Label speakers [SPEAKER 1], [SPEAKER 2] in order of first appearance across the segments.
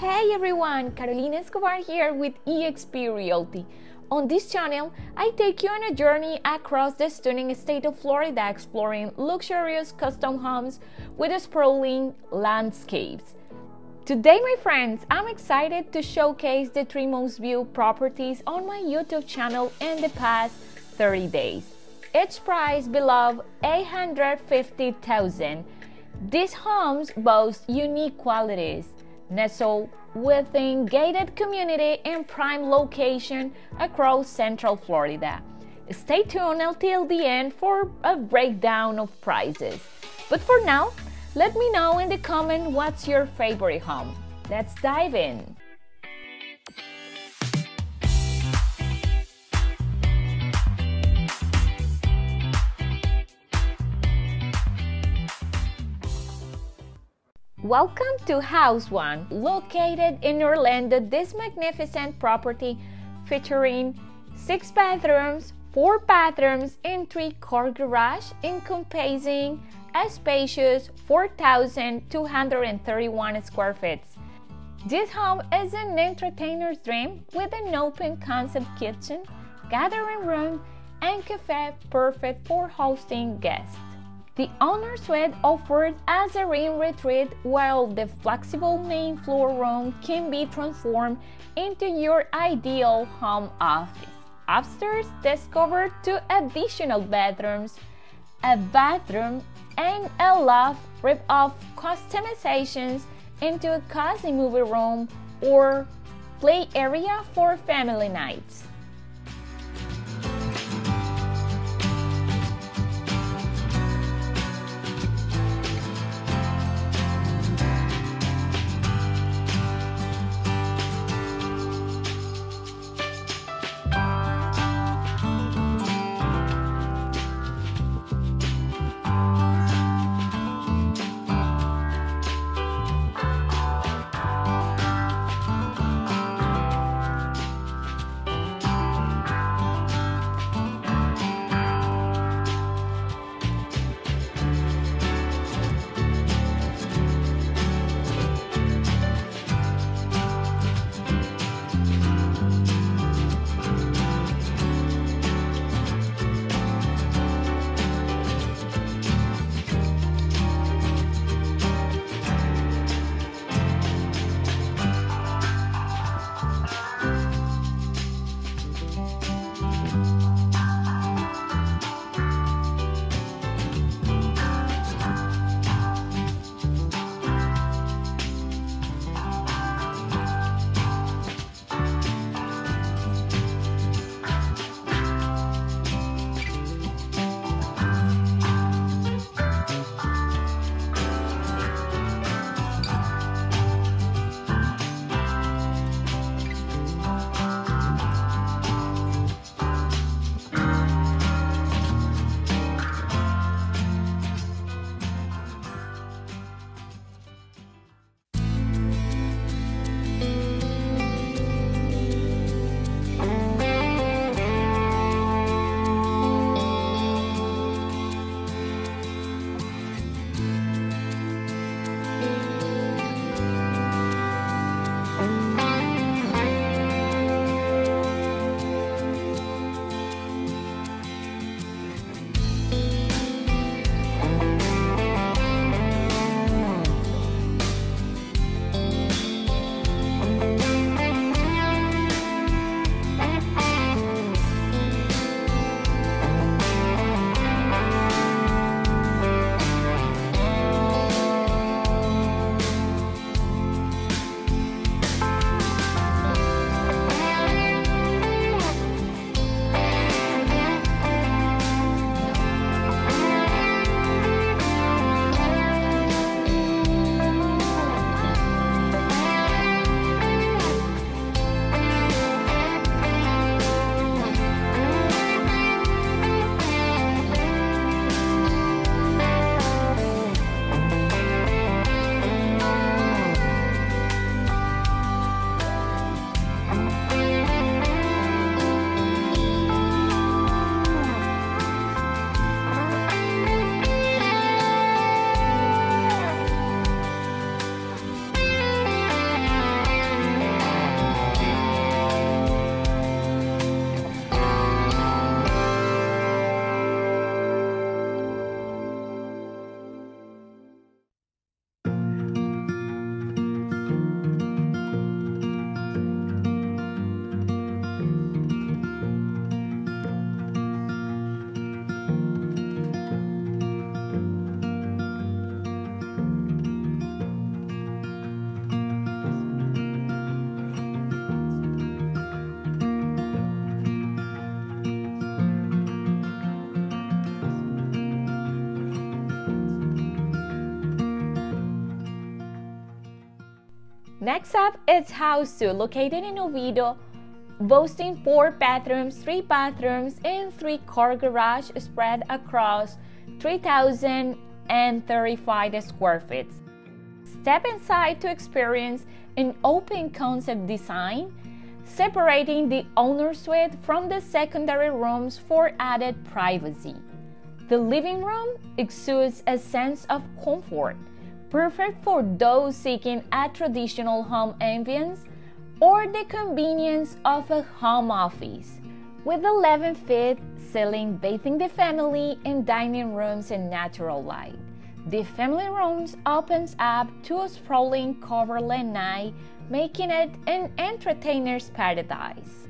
[SPEAKER 1] Hey everyone, Carolina Escobar here with eXp Realty. On this channel, I take you on a journey across the stunning state of Florida exploring luxurious custom homes with sprawling landscapes. Today, my friends, I'm excited to showcase the three most viewed properties on my YouTube channel in the past 30 days. Each price below 850,000. These homes boast unique qualities nestled within gated community and prime location across central Florida. Stay tuned until the end for a breakdown of prices. But for now, let me know in the comment what's your favorite home. Let's dive in. Welcome to House One, located in Orlando. This magnificent property featuring six bedrooms, four bathrooms, and three car garage, encompassing a spacious 4,231 square feet. This home is an entertainer's dream with an open concept kitchen, gathering room, and cafe perfect for hosting guests. The owner suite offered as a rain retreat, while the flexible main floor room can be transformed into your ideal home office. Upstairs, discover two additional bedrooms, a bathroom, and a loft rip off customizations into a cozy movie room or play area for family nights. Next up is House 2, located in Oviedo, boasting four bedrooms, three bathrooms, and three car garage spread across 3,035 square feet. Step inside to experience an open concept design, separating the owner suite from the secondary rooms for added privacy. The living room exudes a sense of comfort, perfect for those seeking a traditional home ambience or the convenience of a home office. With 11 feet ceiling bathing the family and dining rooms in natural light. The family rooms opens up to a sprawling covered lanai, making it an entertainer's paradise.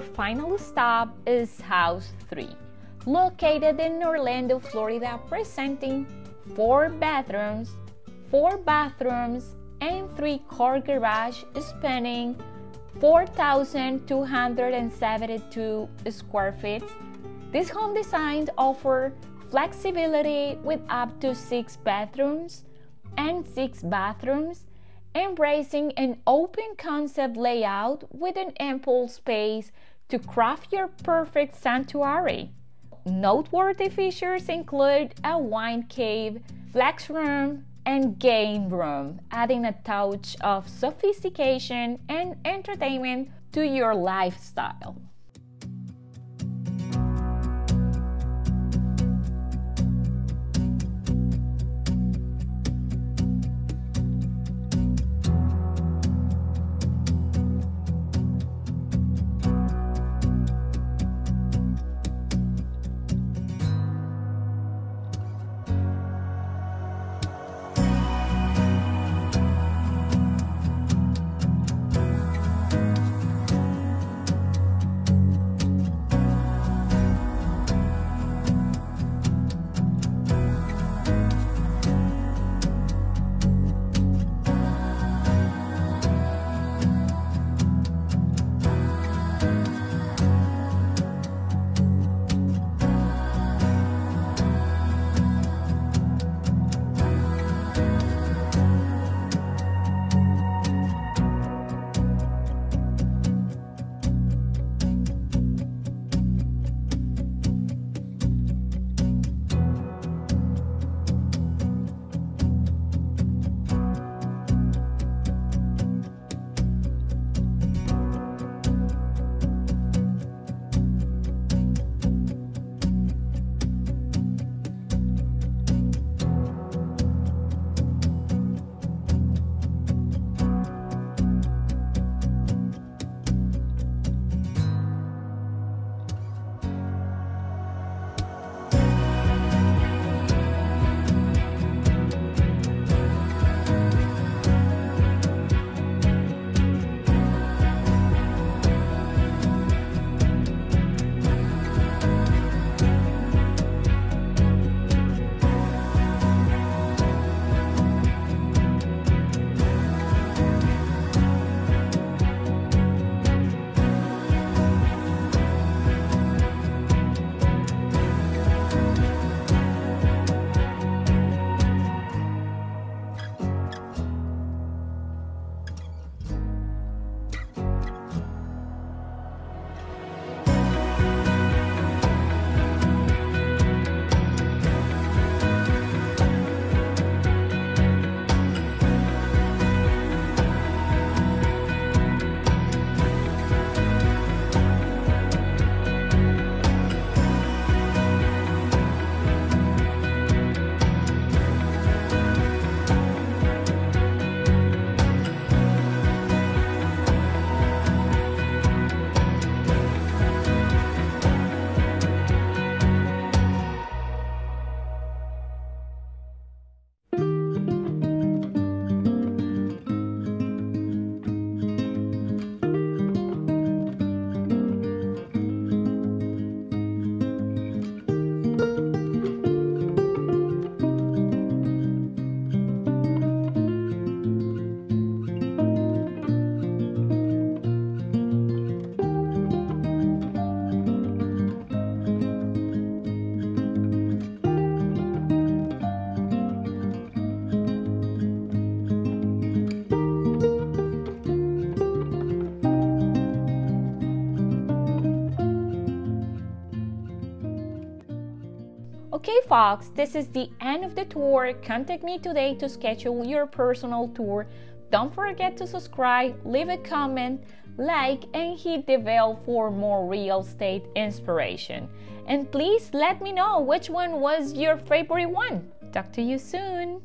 [SPEAKER 1] Our final stop is House 3, located in Orlando, Florida, presenting four bedrooms, four bathrooms, and three car garage spanning 4,272 square feet. This home design offers flexibility with up to six bedrooms and six bathrooms, embracing an open concept layout with an ample space to craft your perfect sanctuary. Noteworthy features include a wine cave, flex room, and game room, adding a touch of sophistication and entertainment to your lifestyle. Okay, folks, this is the end of the tour. Contact me today to schedule your personal tour. Don't forget to subscribe, leave a comment, like, and hit the bell for more real estate inspiration. And please let me know which one was your favorite one. Talk to you soon.